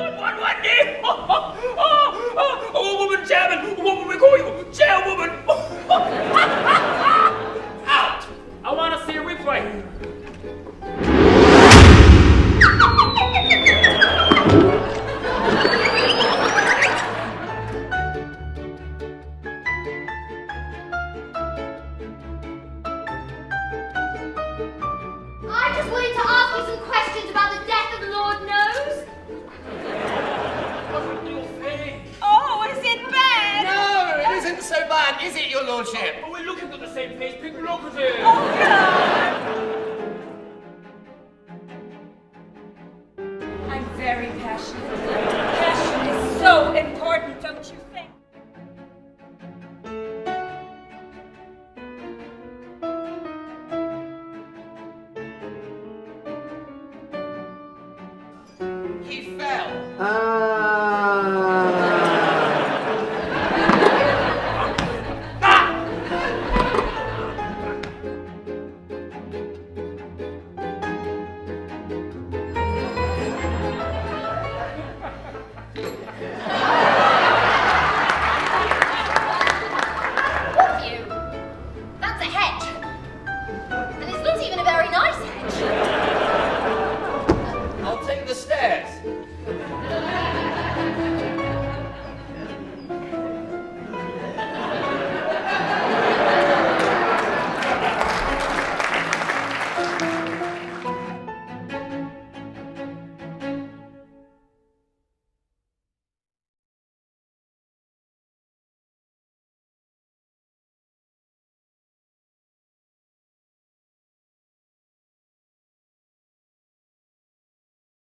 one, Wendy! Oh, oh, oh, oh, woman chairman! What will we call you? Chairwoman! Out! I want to see a replay. I just wanted to ask you some questions man, is it, your lordship? Oh, we're looking at the same place, pink prerogative. Oh, God! I'm very passionate. Passion is so important, don't you think? He fell. Um. And it's not even a very nice hedge.